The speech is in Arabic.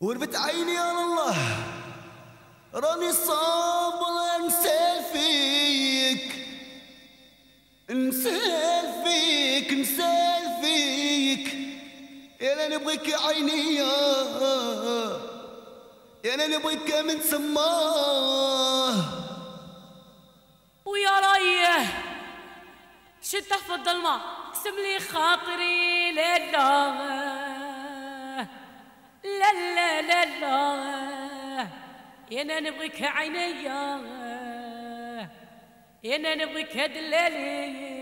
وربت عيني يا الله. راني صابر نسال فيك. نسال فيك نسال فيك. يا أنا نبغيك يا عيني يا. أنا نبغيك من سماه. ويا رايه شده في الظلمة. اقسم لي خاطري لا يا أنا نبغيك عيني يا أنا نبغيك دلالي.